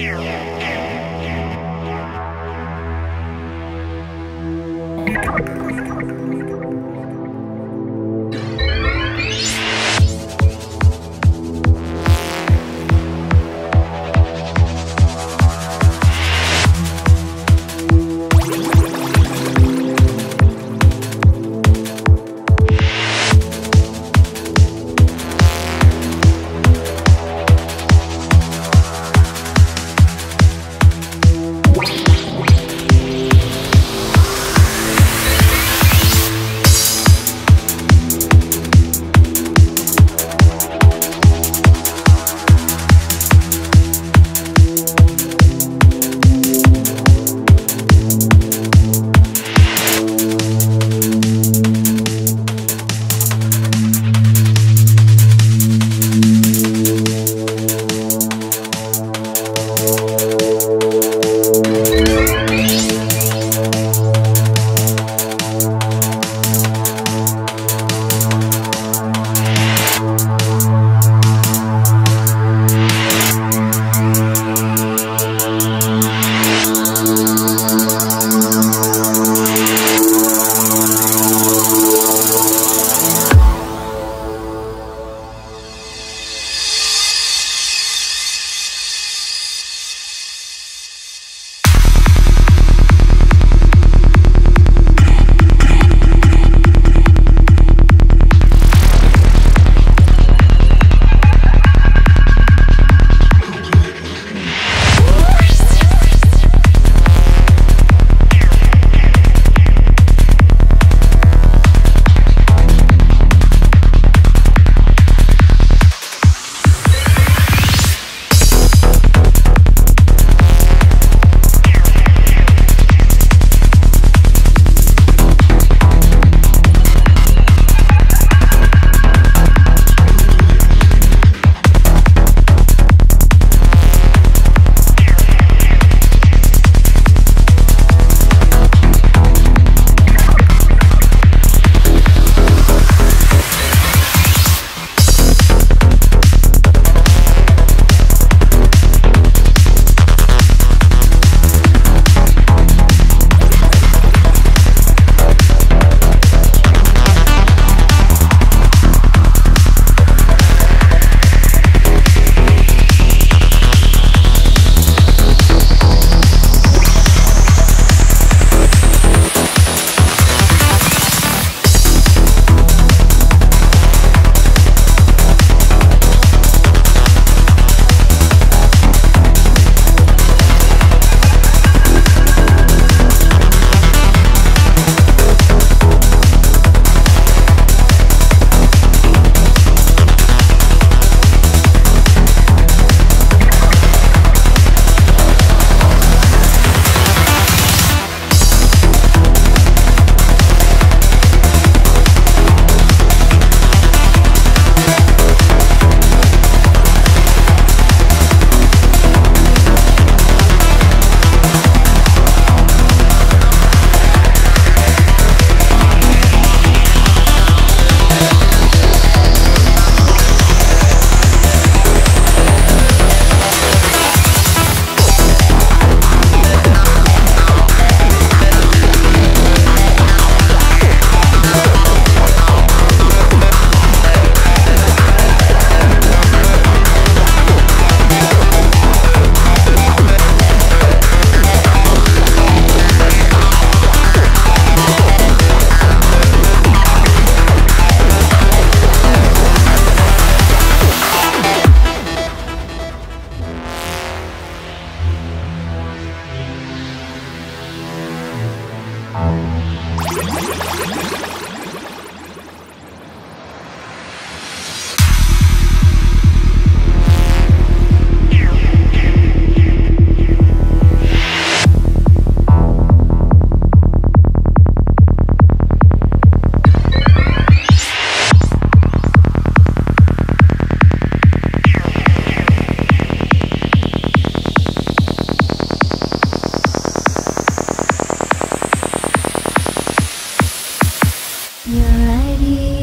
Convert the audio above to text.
Yeah. here